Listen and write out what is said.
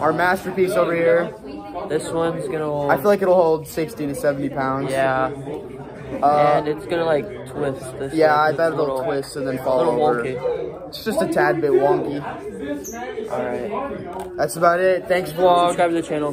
our masterpiece over here. This one's gonna hold. I feel like it'll hold 60 to 70 pounds. yeah, Uh, and it's gonna like twist. This yeah. I bet it'll little, twist and then fall over. wonky. It's just a tad bit wonky. All right. That's about it. Thanks, vlog. Subscribe to the channel.